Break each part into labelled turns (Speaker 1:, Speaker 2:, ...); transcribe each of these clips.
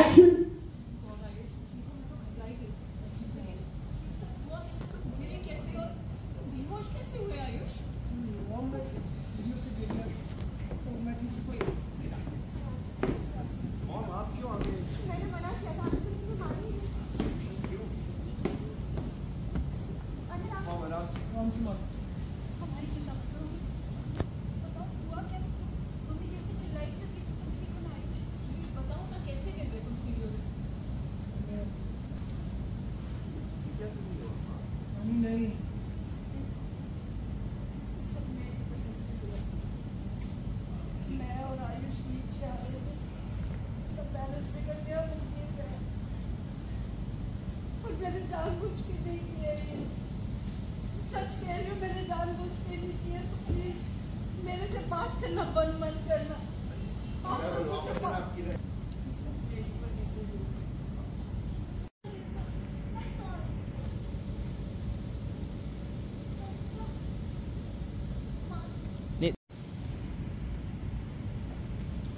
Speaker 1: Action
Speaker 2: और आयुष देखो मैं तो घबरा ही गई लेकिन ये सब हुआ कैसे तुम गिरे कैसे और तुम बेहोश कैसे हुए आयुष
Speaker 3: मॉम मैं सीढ़ियों से गिर गया तो मैं ठीक से कोई मॉम आप क्यों आ गए
Speaker 4: मैंने मना किया था आपने मुझे मानी नहीं।
Speaker 3: क्यों
Speaker 4: अगर आप
Speaker 3: आराम से मत
Speaker 2: हमारी चिंता मत बताओ हुआ क्या? मम्मी जैसे चिल्लाई थी कि तुम ठीक हो ना आयुष बताओ ना कैसे गिर गए तुम सीढ़ियों से?
Speaker 3: मैं नहीं।
Speaker 4: सब मेरी वजह से हुआ। मैं और आयुष नीचे आ रहे थे। सब बैलेंस बिगड़ गया और मैंने जानबूझ के नहीं किया ये सच कह रही हूँ मैंने जानबूझ के नहीं किया तो प्लीज़ मेरे से बात करना बंद मत करना।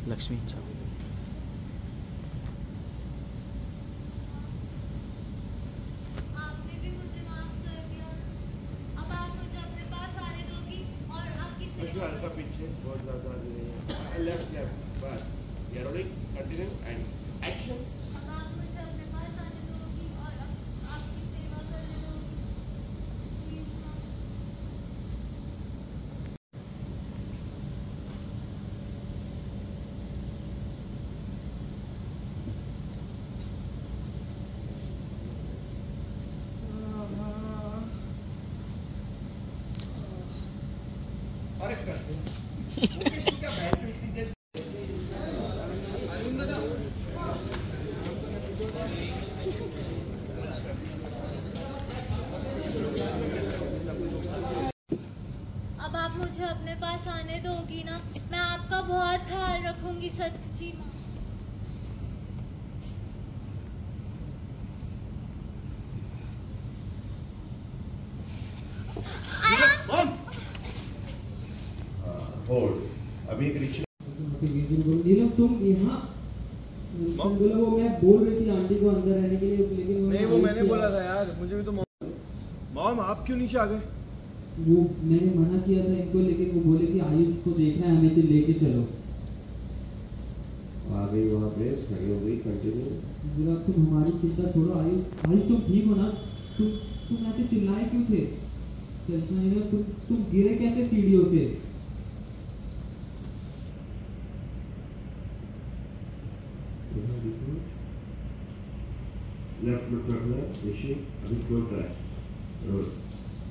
Speaker 5: लक्ष्मी जाओ
Speaker 6: आपने भी मुझे माफ़ कर दिया अब आप मुझे अपने पास आने दोगी और आपकी
Speaker 1: उसमें
Speaker 6: सेवा
Speaker 1: हल्का बहुत ज़्यादा लेफ़्ट लेफ़्ट बस ये रोलिंग कंटिन्यू एंड एक्शन
Speaker 6: मुझे अब आप मुझे अपने पास आने दोगी ना? मैं आपका बहुत ख्याल रखूँगी, सच्ची माँ
Speaker 1: मॉम होल्ड अभी एक रिक्शा
Speaker 7: नीलम तुम यहाँ बोला वो मैं बोल रही थी आंटी को अंदर रहने के लिए लेकिन
Speaker 3: नहीं वो मैंने बोला था यार मुझे भी तो मॉम मॉम आप क्यों नीचे आ गए?
Speaker 7: वो मैंने मना किया था इनको लेकिन वो बोले कि आयुष को देखना है हमें से लेके चलो।
Speaker 1: आ गई वहाँ पे खड़ी हो गई कंटिन्यू
Speaker 7: बोला तुम हमारी चिंता छोड़ो आयुष आयुष तुम ठीक हो ना? तुम तुम ऐसे चिल्लाए क्यों थे? नहीं तुम तुम गिरे कैसे सीढ़ियों से?
Speaker 1: ऋषि अभी slow track roll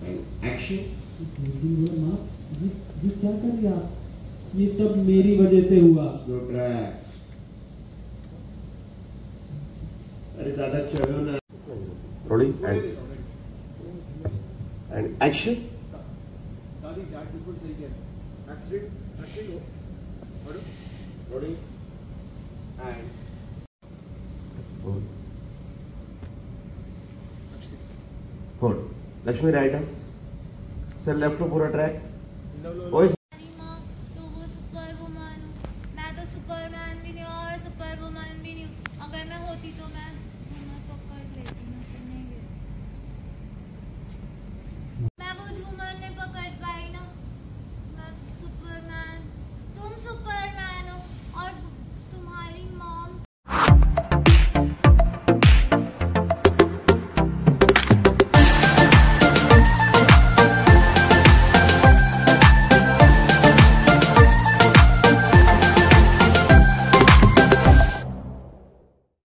Speaker 1: and action
Speaker 7: लेकिन बोला माँ ये ये क्या कर रही आप ये सब मेरी वजह से हुआ
Speaker 1: स्लो ट्रैक अरे दादा चलो ना। रोलिंग एंड एंड एक्शन
Speaker 3: दादी डैड बिल्कुल सही कह रहे हैं एक्सीडेंट एक्सीडेंट हो
Speaker 1: rolling and four Lakshmi right है सर लेफ़्ट को पूरा ट्रैक ओए
Speaker 6: सुपरमैन भी नहीं और सुपर वुमैन भी नहीं अगर मैं होती तो मैं